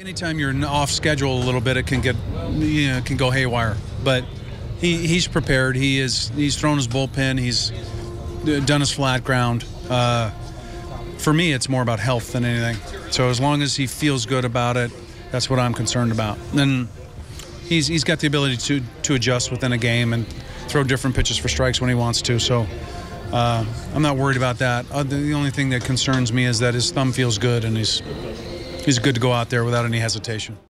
Anytime you're off schedule a little bit, it can get you know, can go haywire. But he, he's prepared. He is he's thrown his bullpen. He's done his flat ground. Uh, for me, it's more about health than anything. So as long as he feels good about it, that's what I'm concerned about. Then he's he's got the ability to to adjust within a game and throw different pitches for strikes when he wants to. So uh, I'm not worried about that. Uh, the only thing that concerns me is that his thumb feels good and he's he's good to go out there without any hesitation.